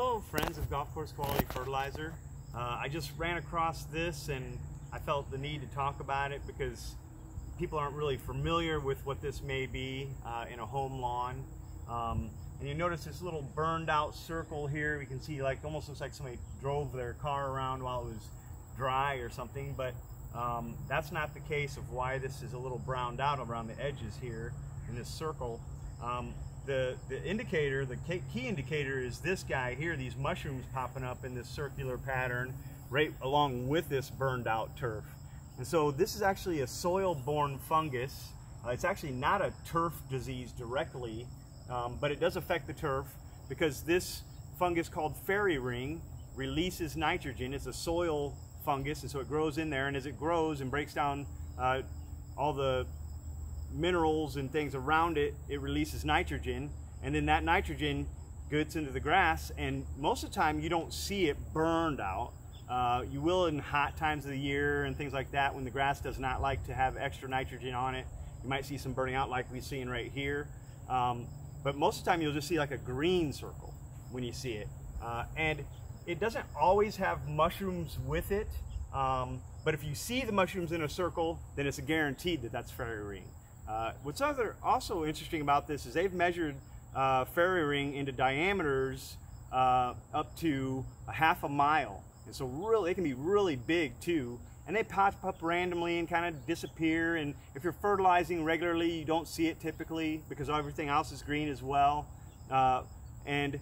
Hello, friends of Golf Course Quality Fertilizer. Uh, I just ran across this and I felt the need to talk about it because people aren't really familiar with what this may be uh, in a home lawn. Um, and you notice this little burned out circle here. We can see like almost looks like somebody drove their car around while it was dry or something, but um, that's not the case of why this is a little browned out around the edges here in this circle. Um, the, the indicator, the key indicator is this guy here, these mushrooms popping up in this circular pattern right along with this burned out turf. And so this is actually a soil-borne fungus. Uh, it's actually not a turf disease directly, um, but it does affect the turf because this fungus called fairy ring releases nitrogen. It's a soil fungus, and so it grows in there, and as it grows and breaks down uh, all the minerals and things around it, it releases nitrogen, and then that nitrogen gets into the grass, and most of the time you don't see it burned out. Uh, you will in hot times of the year and things like that when the grass does not like to have extra nitrogen on it. You might see some burning out like we're seeing right here. Um, but most of the time you'll just see like a green circle when you see it. Uh, and it doesn't always have mushrooms with it, um, but if you see the mushrooms in a circle, then it's guaranteed that that's fairy ring. Uh, what's other also interesting about this is they've measured uh, fairy ring into diameters uh, up to a half a mile. And so really, they can be really big too. And they pop up randomly and kind of disappear. And if you're fertilizing regularly, you don't see it typically because everything else is green as well. Uh, and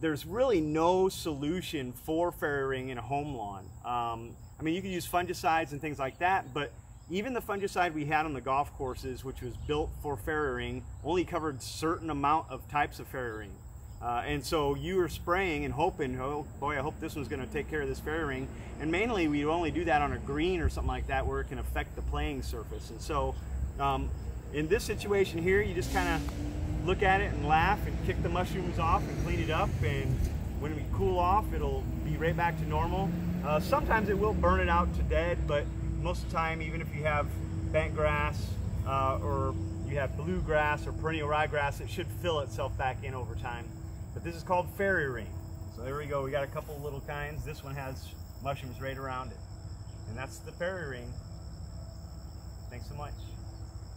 there's really no solution for fairy ring in a home lawn. Um, I mean, you can use fungicides and things like that, but even the fungicide we had on the golf courses, which was built for fairy ring, only covered certain amount of types of fairy ring. Uh, and so you were spraying and hoping, oh boy, I hope this one's going to take care of this fairy ring. And mainly we only do that on a green or something like that where it can affect the playing surface. And so um, in this situation here, you just kind of look at it and laugh and kick the mushrooms off and clean it up. And when we cool off, it'll be right back to normal. Uh, sometimes it will burn it out to dead, but most of the time, even if you have bent grass uh, or you have bluegrass or perennial ryegrass, it should fill itself back in over time. But this is called fairy ring. So there we go. We got a couple little kinds. This one has mushrooms right around it. And that's the fairy ring. Thanks so much.